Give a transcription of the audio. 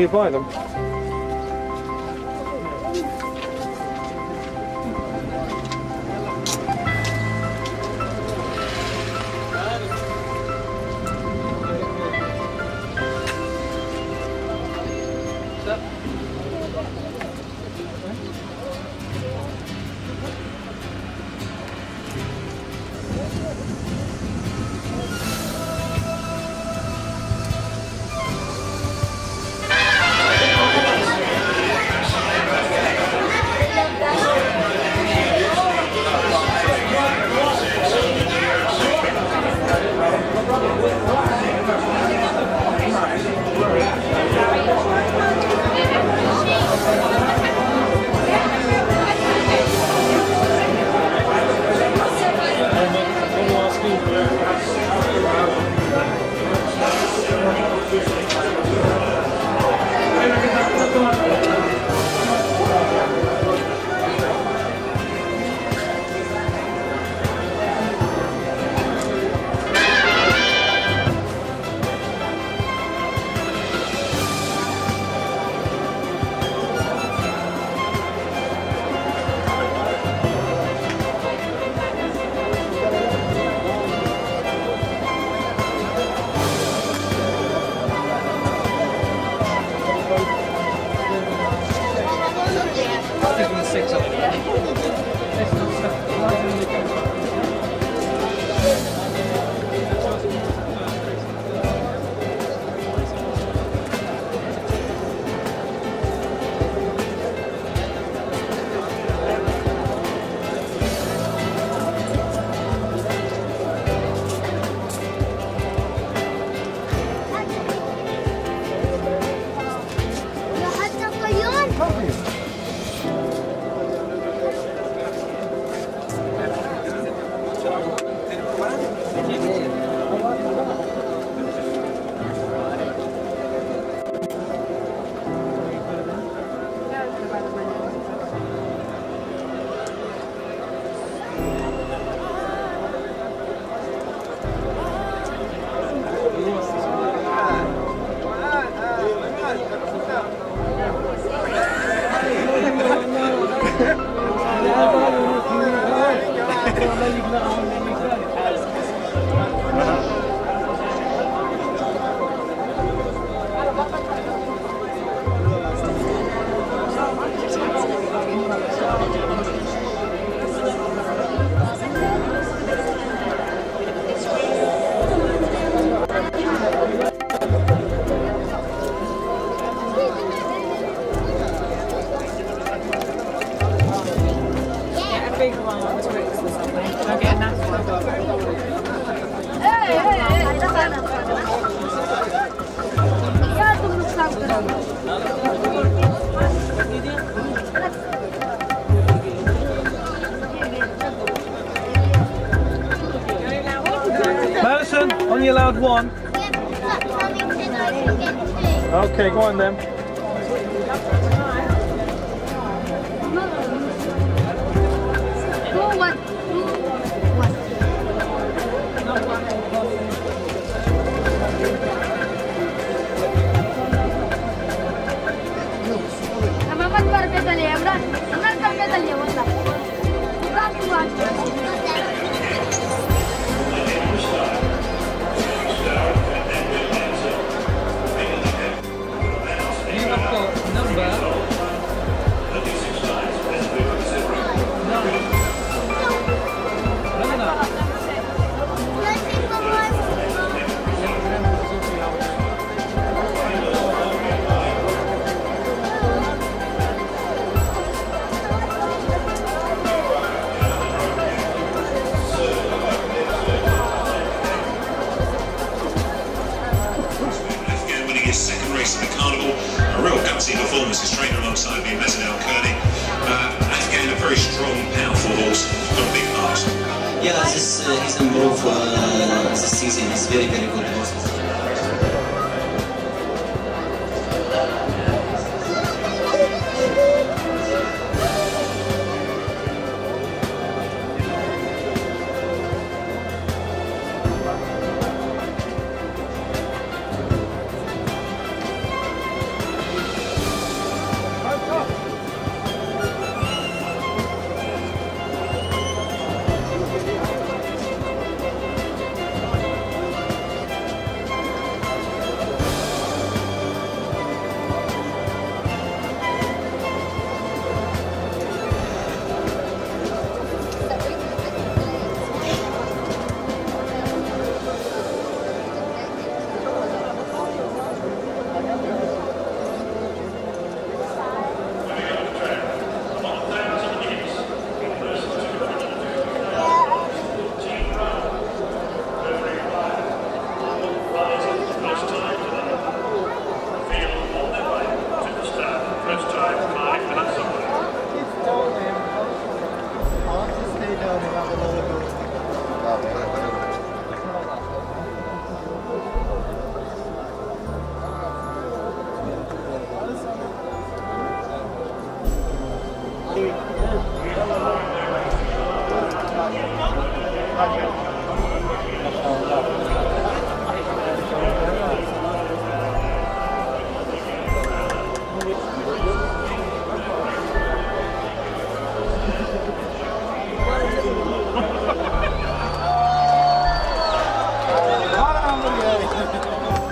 you buy them? Lahat only allowed one. Okay, go on then. Alongside me, Mezinel Kearney. Uh, Afghan, a very strong, powerful horse. Got a big heart. Yeah, this uh, he's improved uh, this season. He's very very good horse. よろしくお願いします。